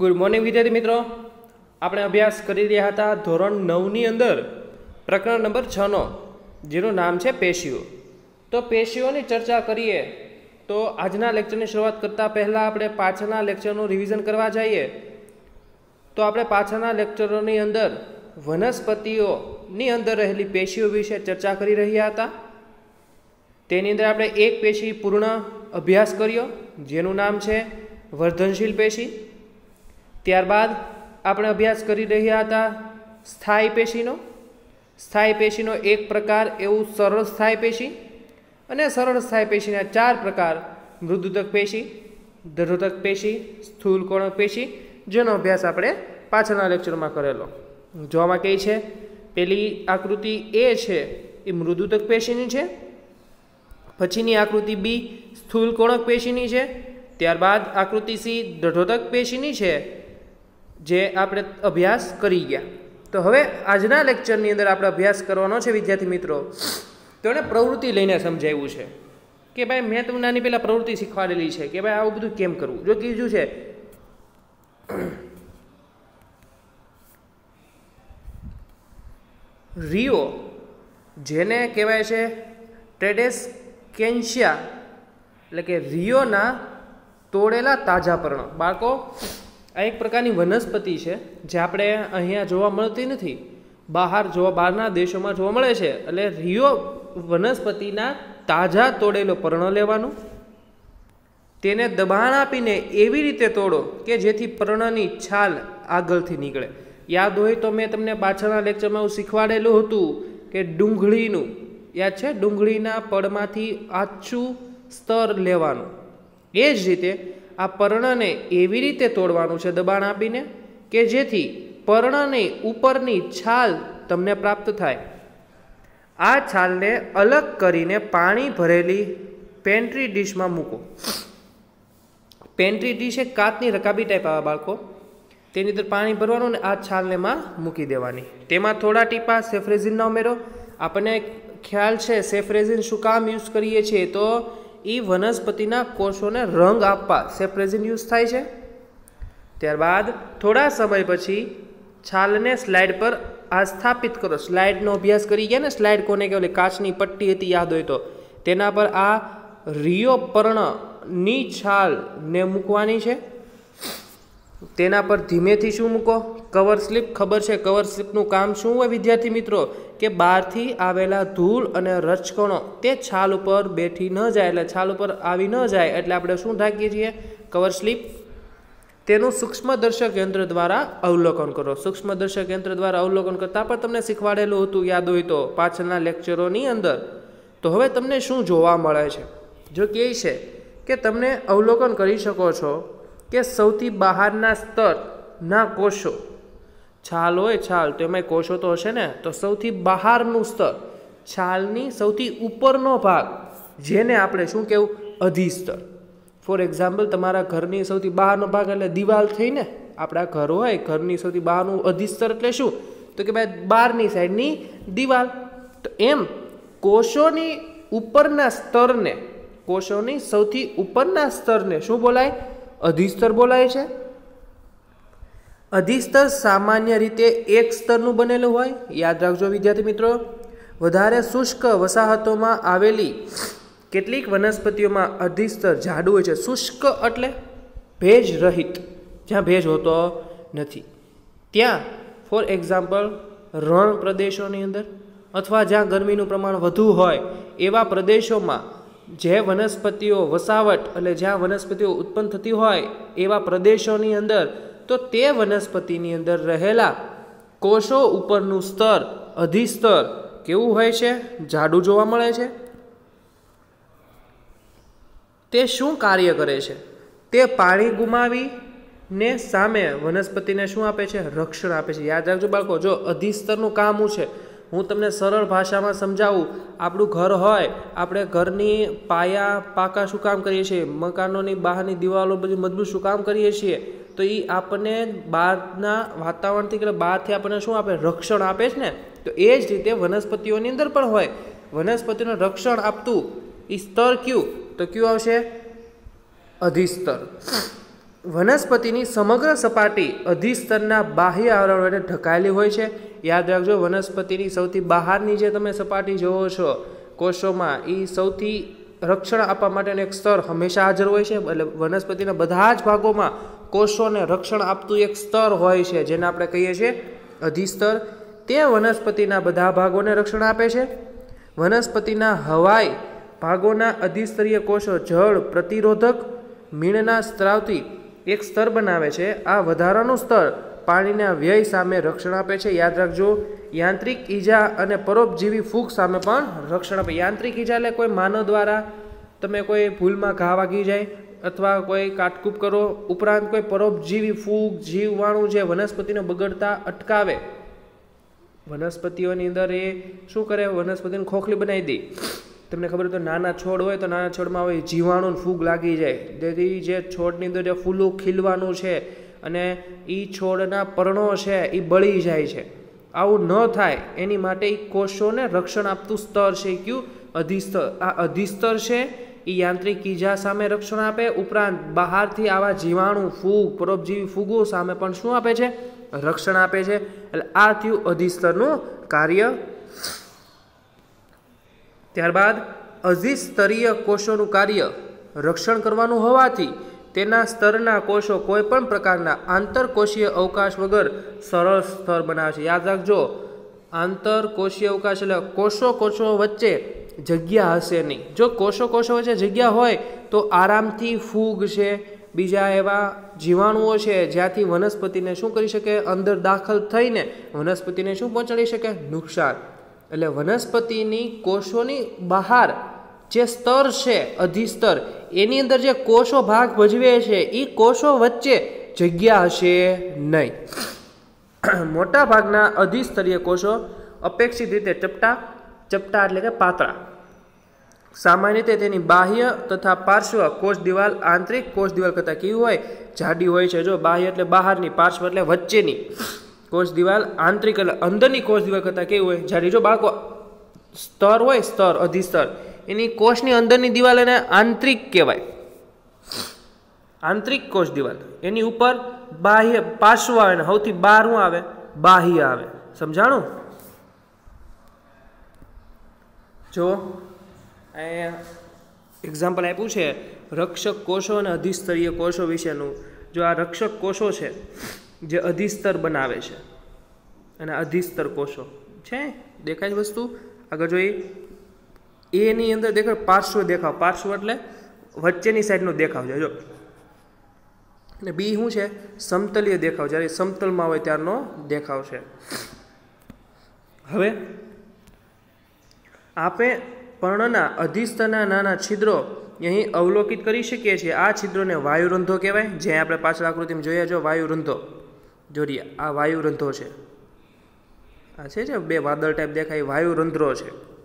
Good morning વિદ્યાર્થી મિત્રો. આપણે અભ્યાસ કરી રહ્યા હતા ધોરણ નવની અંદર, પ્રકરણ નંબર છનો જેનું નામ છે પેશીઓ. તો પેશીઓની ચર્ચા કરીએ, તો આજના લેક્ચરની શરૂઆત કરતાં પહેલાં આપણે પાછળના લેક્ચરનું રિવિઝન કરવા જઈએ. તો આપણે પાછળના લેક્ચરોની અંદર વનસ્પતિઓની અંદર રહેલી પેશીઓ વિશે ચર્ચા કરી રહ્યા હતા. તેની અંદર આપણે એક પેશી પૂર્ણ અભ્યાસ કર્યો, જેનું નામ છે વર્ધનશીલ પેશી. ત્યારબાદ આપણે અભ્યાસ કરી રહ્યા હતા સ્થાયી પેશીનો. સ્થાયી પેશીનો એક પ્રકાર, એવું સરળ સ્થાયી પેશી અને સરળ સ્થાયી પેશીના ચાર પ્રકાર, મૃદુતક પેશી દ્રઢોતક પેશી સ્થૂલકોણક પેશી, જેનો અભ્યાસ આપણે પાછળના લેક્ચરમાં કરેલો. જોવામાં કઈ છે? પેલી આકૃતિ એ છે, એ મૃદુતક પેશીની છે. પછીની આકૃતિ બી સ્થૂલકોણક પેશીની છે. ત્યારબાદ આકૃતિ સી દઢોતક પેશીની છે. જે આપણે અભ્યાસ કરી ગયા. તો હવે આજના લેક્ચરની અંદર આપણે અભ્યાસ કરવાનો છે, વિદ્યાર્થી મિત્રો. તેણે પ્રવૃત્તિ લઈને સમજાવ્યું છે કે ભાઈ મેં તમને આની પહેલાં પ્રવૃત્તિ શીખવાડેલી છે કે ભાઈ આવું બધું કેમ કરવું? જો કીધું છે, રિયો જેને કહેવાય છે ટ્રેડેસ કેન્શિયા, એટલે કે રિયોના તોડેલા તાજા પર્ણ. બાળકો આ એક પ્રકારની વનસ્પતિ છે, જે આપણે અહીંયા જોવા મળતી નથી. બહાર જોવા, બહારના દેશોમાં જોવા મળે છે. એટલે રિયો વનસ્પતિના તાજા તોડેલો પર્ણ લેવાનું. તેને દબાણ આપીને એવી રીતે તોડો કે જેથી પર્ણની છાલ આગળથી નીકળે. યાદ હોય તો મેં તમને પાછળના લેક્ચરમાં એવું શીખવાડેલું હતું કે ડુંગળીનું, યાદ છે? ડુંગળીના પડમાંથી આછું સ્તર લેવાનું. એ જ રીતે આ પર્ણને એવી રીતે તોડવાનું છે દબાણ આપીને કે જેથી પર્ણની ઉપરની છાલ તમને પ્રાપ્ત થાય. આ છાલને અલગ કરીને પાણી ભરેલી પેન્ટ્રી ડીશમાં મૂકો. પેન્ટ્રી ડીશ એક કાચની રકાબી ટાઈપ આવે બાળકો. તેની અંદર પાણી ભરવાનું ને આ છાલને માં મૂકી દેવાની. તેમાં થોડા ટીપા સેફ્રેઝિનના ઉમેરો. આપણને ખ્યાલ છે સેફરેઝિન શું કામ યુઝ કરીએ છીએ તો એ વનસ્પતિના કોષોને રંગ આપવા સેફરેઝિન યુઝ થાય છે. ત્યારબાદ થોડા સમય પછી છાલને સ્લાઇડ પર આસ્થાપિત કરો. સ્લાઇડનો અભ્યાસ કરી ગયા ને, સ્લાઇડ કોને કહેવાય? કાચની પટ્ટી હતી, યાદ હોય તો. તેના પર આ રિયો પર્ણની છાલને મૂકવાની છે. તેના પર ધીમેથી શું મૂકો? કવર સ્લીપ ખબર છે કવર સ્લીપનું કામ શું હોય વિદ્યાર્થી મિત્રો? કે બહારથી આવેલા ધૂળ અને રચકણો તે છાલ ઉપર બેઠી ન જાય એટલે છાલ ઉપર આવી ન જાય એટલે આપણે શું ઢાંકીએ છીએ? કવર સ્લીપ તેનું સૂક્ષ્મદર્શક યંત્ર દ્વારા અવલોકન કરો. સૂક્ષ્મદર્શક યંત્ર દ્વારા અવલોકન કરતાં પણ તમને શીખવાડેલું હતું, યાદ હોય તો, પાછળના લેક્ચરોની અંદર. તો હવે તમને શું જોવા મળે છે? જો કહે છે કે તમને અવલોકન કરી શકો છો કે સૌથી બહારના સ્તરના કોષો? છાલ હોય છાલ, તો એમાં કોષો તો હશે ને? તો સૌથી બહારનું સ્તર, છાલની સૌથી ઉપરનો ભાગ, જેને આપણે શું કહેવું અધિસ્તર. ફોર એક્ઝામ્પલ તમારા ઘરની સૌથી બહારનો ભાગ એટલે દિવાલ થઈને આપણા ઘર હોય, ઘરની સૌથી બહારનું અધિસ્તર એટલે શું? તો કે ભાઈ બહારની સાઈડની દિવાલ. તો એમ, કોષોની ઉપરના સ્તરને, કોષોની સૌથી ઉપરના સ્તરને શું બોલાય? અધિસ્તર બોલાય છે? અધિસ્તર સામાન્ય રીતે એક સ્તરનું બનેલું હોય. યાદ રાખજો વિદ્યાર્થી મિત્રો, વધારે શુષ્ક વસાહતોમાં આવેલી કેટલીક વનસ્પતિઓમાં અધિસ્તર જાડું હોય છે. શુષ્ક એટલે ભેજ રહિત જ્યાં ભેજ હોતો નથી. ત્યાં ફોર એક્ઝામ્પલ રણ પ્રદેશોની અંદર અથવા જ્યાં ગરમીનું પ્રમાણ વધુ હોય, એવા પ્રદેશોમાં જે વનસ્પતિઓ વસાવટ એટલે જ્યાં વનસ્પતિઓ ઉત્પન્ન થતી હોય એવા પ્રદેશોની અંદર, તો તે વનસ્પતિની અંદર રહેલા કોષો ઉપરનું સ્તર, અધિસ્તર કેવું હોય છે? જાડું જોવા મળે છે. તે શું કાર્ય કરે છે? તે પાણી ગુમાવીને સામે વનસ્પતિને શું આપે છે? રક્ષણ આપે છે. યાદ રાખજો બાળકો, જો અધિસ્તરનું કામ શું છે? હું તમને સરળ ભાષામાં સમજાવું. આપણું ઘર હોય, આપણે ઘરની પાયા પાકા શું કામ કરીએ છીએ? મકાનોની બહારની દિવાલો બધી મજબૂત શું કામ કરીએ છીએ? તો એ આપણને બહારના વાતાવરણથી કે બહારથી આપણને શું આપે? રક્ષણ આપે છે ને? તો એ જ રીતે વનસ્પતિઓની અંદર પણ હોય. વનસ્પતિનું રક્ષણ આપતું. એ સ્તર કયું? તો ક્યુ આવશે? અધિસ્તર. વનસ્પતિની સમગ્ર સપાટી અધિસ્તરના બાહ્ય આવરણ વડે ઢકાયેલી હોય છે. યાદ રાખજો, વનસ્પતિની સૌથી બહારની જે તમે સપાટી જોવો છો, કોષોમાં એ સૌથી રક્ષણ આપવા માટેનું એક સ્તર હંમેશા હાજર હોય છે. એટલે વનસ્પતિના બધા જ ભાગોમાં કોષોને રક્ષણ આપતું એક સ્તર હોય છે, જેને આપણે કહીએ છીએ અધિસ્તર. તે વનસ્પતિના બધા ભાગોને રક્ષણ આપે છે. વનસ્પતિના હવાઈ ભાગોના અધિસ્તરીય કોષો જળ, પ્રતિરોધક, મીણના સ્ત્રાવથી એક સ્તર બનાવે છે. આ વધારાનું સ્તર પાણીના વ્યય સામે રક્ષણ આપે છે. યાદ રાખજો, યાંત્રિક ઈજા અને પરોપજીવી ફૂગ સામે પણ રક્ષણ આપે. યાંત્રિક ઈજા એટલે કોઈ માનવ દ્વારા તમે કોઈ ભૂલમાં ઘા વાગી જાય અથવા કોઈ કાટકૂપ કરો, ઉપરાંત કોઈ પરોપજીવી ફૂગ જીવવાણું જે વનસ્પતિને બગડતા અટકાવે. વનસ્પતિઓની અંદર એ શું કરે? વનસ્પતિને ખોખલી બનાવી દે. તમને ખબર તો નાના છોડ હોય તો નાના છોડમાં હોય જીવાણુ ફૂગ લાગી જાય. તેથી જે છોડની અંદર જે ફૂલું ખીલવાનું છે અને એ છોડના પર્ણો છે એ બળી જાય છે. આવું ન થાય, એની માટે એ કોષોને રક્ષણ આપતું સ્તર છે. કયું? અધિસ્તર. આ અધિસ્તર છે એ યાંત્રિક ઈજા સામે રક્ષણ આપે, ઉપરાંત બહારથી આવા જીવાણુ, ફૂગ, પરોપજીવી ફૂગો સામે પણ શું આપે છે? રક્ષણ આપે છે. એટલે આ થયું અધિસ્તરનું કાર્ય. ત્યારબાદ અધિસ્તરીય કોષોનું કાર્ય રક્ષણ કરવાનું હોવાથી તેના સ્તરના કોષો કોઈ પણ પ્રકારના આંતરકોષીય અવકાશ વગર સરળ સ્તર બનાવે છે. યાદ રાખજો, આંતરકોષીય અવકાશ એટલે કોષો કોષો વચ્ચે જગ્યા હશે નહીં. જો કોષો કોષો વચ્ચે જગ્યા હોય તો આરામથી ફૂગ છે, બીજા એવા જીવાણુઓ છે જ્યાંથી વનસ્પતિને શું કરી શકે? અંદર દાખલ થઈને વનસ્પતિને શું પહોંચાડી શકે? નુકસાન. એટલે વનસ્પતિની કોષોની બહાર જે સ્તર છે, અધિસ્તર, એની અંદર જે કોષો ભાગ ભજવે છે એ કોષો વચ્ચે જગ્યા હશે નહીં. મોટા ભાગના અધિસ્તરીય કોષો અપેક્ષિત રીતે ચપટા ચપટા એટલે કે પાતળા. સામાન્ય રીતે તેની બાહ્ય તથા પાર્શ્વ કોષ દિવાલ આંતરિક કોષ દિવાલ કરતાં કેવી હોય? જાડી હોય છે. જો બાહ્ય એટલે બહારની, પાર્શ્વ એટલે વચ્ચેની કોષ દિવાલ, આંતરિક એટલે અંદરની કોષ દિવાલ કરતાં કેવી હોય? જાડી. જો બાળકો સ્તર હોય, સ્તર, અધિસ્તર એની કોષની અંદરની દિવાલ એને આંતરિક કહેવાય. આંતરિક કોષ દિવાલ. એની ઉપર બાહ્ય પાર્શ્વ આવે ને સૌથી બહારું આવે, બાહ્ય આવે. સમજાણું? જો, અહીંયા એક્ઝામ્પલ આપ્યું છે, રક્ષક કોષો અને અધિસ્તરીય કોષો વિશેનું. જો આ રક્ષક કોષો છે, જે અધિસ્તર બનાવે છે, અને અધિસ્તર કોષો. છે? દેખાય વસ્તુ? આગળ જોઈ એની અંદર દેખાય પાર્શ્વ દેખાવ. પાર્શ્વ એટલે વચ્ચેની સાઈડનો દેખાવ છે. જો. અને બી શું છે? સમતલીય દેખાવ. જ્યારે સમતલમાં હોય ત્યારનો દેખાવ છે. હવે આપણે પર્ણના અધિસ્તના નાના છિદ્રો અહીં અવલોકિત કરી શકીએ છીએ. આ છિદ્રોને વાયુરંધો કહેવાય. જે આપણે પાછળ આકૃતિમાં જોયા જો વાયુરંધો. જોડીએ. આ વાયુરંધો છે. આ છે જે બે વાદળ ટાઈપ દેખાય. વાયુરંધ્રો છે.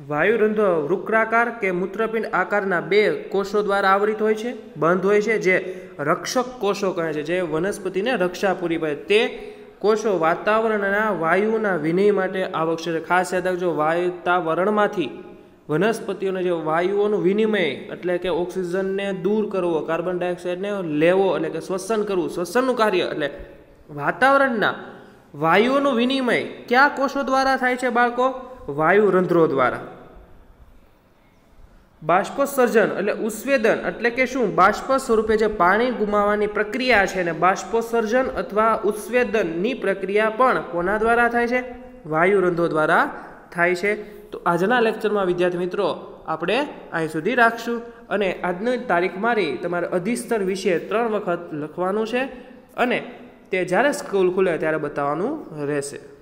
વાયુરંધ્રો વૃક્રાકાર કે મૂત્રપિંડ આકારના બે કોષો દ્વારા આવરિત હોય છે, બંધ હોય છે, જે રક્ષક કોષો કહે છે, જે વનસ્પતિને રક્ષા પૂરી પાડે. તે કોષો વાતાવરણના વાયુના વિનય માટે આવશ્યક છે. ખાસ યાદ રાખજો વાતાવરણમાંથી વનસ્પતિઓને જે વાયુઓનું વિનિમય એટલે કે ઓક્સિજનને દૂર કરવો, કાર્બન ડાયોક્સાઇડને લેવો એટલે કે શ્વસન કરવું, શ્વસનનું કાર્ય એટલે વાતાવરણના વાયુઓનું વિનિમય કયા કોષો દ્વારા થાય છે બાળકો? વાયુ રંધ્રો દ્વારા. બાષ્પોત્સર્જન એટલે ઉસ્વેદન એટલે કે શું? બાષ્પ સ્વરૂપે જે પાણી ગુમાવવાની પ્રક્રિયા છે ને બાષ્પોત્સર્જન અથવા ઉત્સ્વેદનની પ્રક્રિયા પણ કોના દ્વારા થાય છે? વાયુ રંધ્રો દ્વારા થાય છે. તો આજના લેક્ચરમાં, વિદ્યાર્થી મિત્રો, આપણે અહીં સુધી રાખશું અને આજની તારીખ મારી તમારે અધિસ્તર વિશે ત્રણ વખત લખવાનું છે અને તે જ્યારે સ્કૂલ ખુલે ત્યારે બતાવવાનું રહેશે.